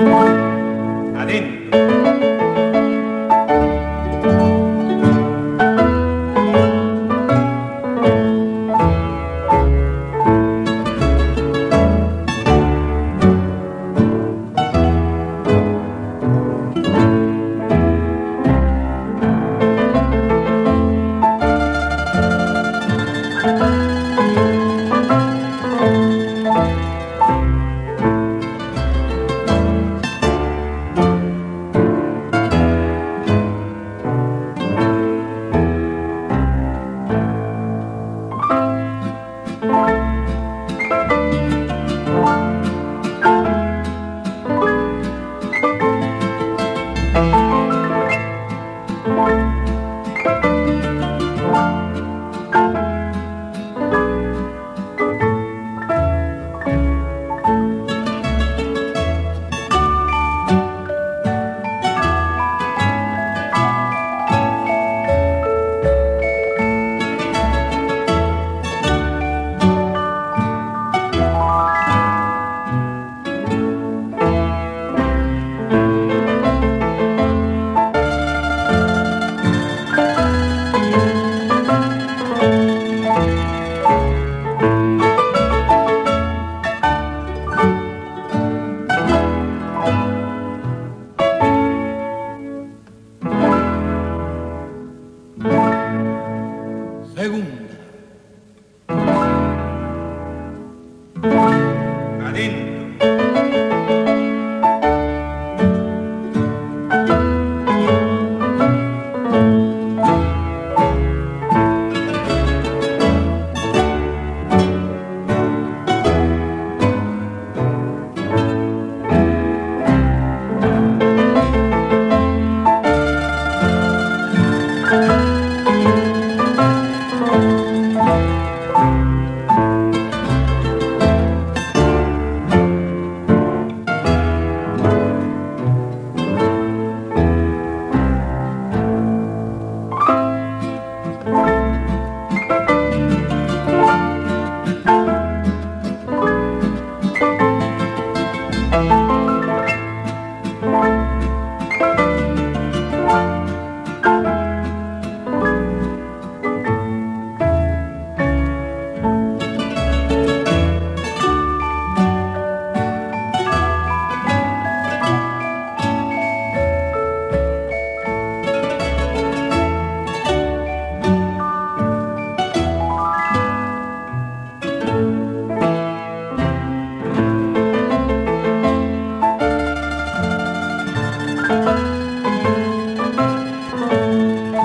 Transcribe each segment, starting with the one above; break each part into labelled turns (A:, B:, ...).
A: Adentro.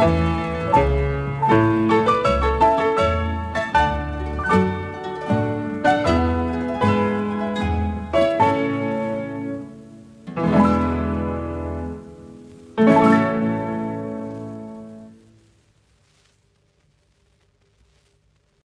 A: Bye.